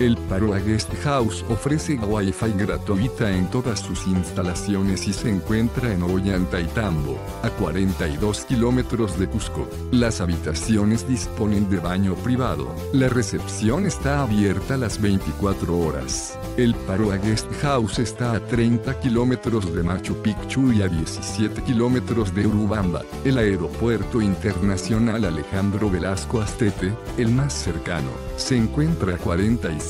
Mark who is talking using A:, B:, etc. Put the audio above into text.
A: El Paroa Guest House ofrece Wi-Fi gratuita en todas sus instalaciones y se encuentra en Ollantaytambo, a 42 kilómetros de Cusco. Las habitaciones disponen de baño privado. La recepción está abierta las 24 horas. El Paroa Guest House está a 30 kilómetros de Machu Picchu y a 17 kilómetros de Urubamba. El aeropuerto internacional Alejandro Velasco Astete, el más cercano, se encuentra a 45